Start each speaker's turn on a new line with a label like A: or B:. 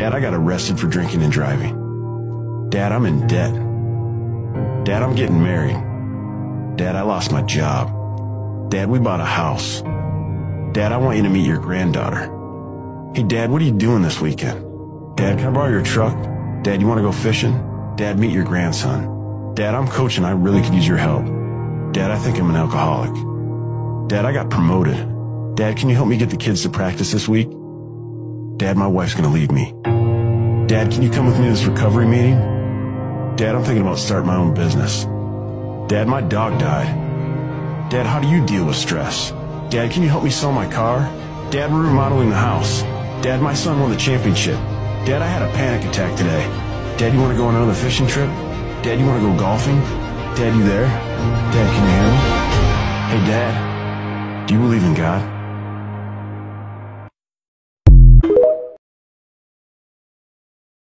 A: Dad, I got arrested for drinking and driving. Dad, I'm in debt. Dad, I'm getting married. Dad, I lost my job. Dad, we bought a house. Dad, I want you to meet your granddaughter. Hey, Dad, what are you doing this weekend? Dad, can I borrow your truck? Dad, you want to go fishing? Dad, meet your grandson. Dad, I'm coaching. I really could use your help. Dad, I think I'm an alcoholic. Dad, I got promoted. Dad, can you help me get the kids to practice this week? Dad, my wife's gonna leave me. Dad, can you come with me to this recovery meeting? Dad, I'm thinking about starting my own business. Dad, my dog died. Dad, how do you deal with stress? Dad, can you help me sell my car? Dad, we're remodeling the house. Dad, my son won the championship. Dad, I had a panic attack today. Dad, you want to go on another fishing trip? Dad, you want to go golfing? Dad, you there? Dad, can you hear me? Hey, Dad, do you believe in God?